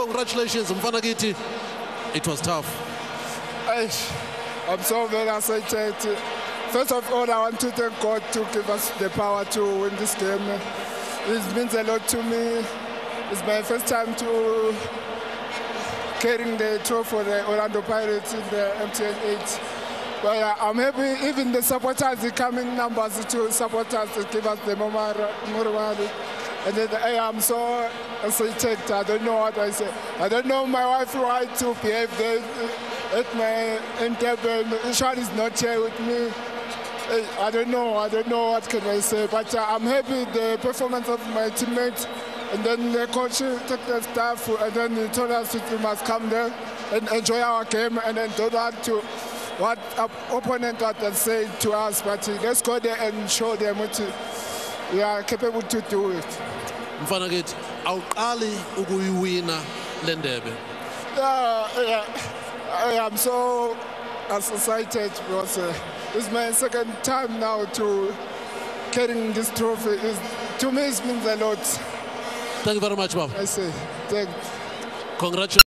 congratulations mfana kithi it was tough I'm so very excited. First of all, I want to thank God to give us the power to win this game. It means a lot to me. It's my first time to carrying the trophy for the Orlando Pirates in the MTN 8. But I'm happy even the supporters, the coming numbers to support us, to give us the moral. And then I am so excited. I don't know what I say. I don't know my wife why to behave there at my interview. Sean is not here with me. I don't know. I don't know what can I say. But uh, I'm happy the performance of my teammates. And then the coach took the staff and then he told us that we must come there and enjoy our game and then don't to what op- opponent what they say to us. But uh, let's go there and show them what uh, we are capable to do it. mfana kithi awuqali ukuyiwina le ndebe Yeah, yeah. I am so excited because uh, it's my second time now to carrying this trophy. It's, to me, it means a lot. thank you very much Bob. I say, thank congratulations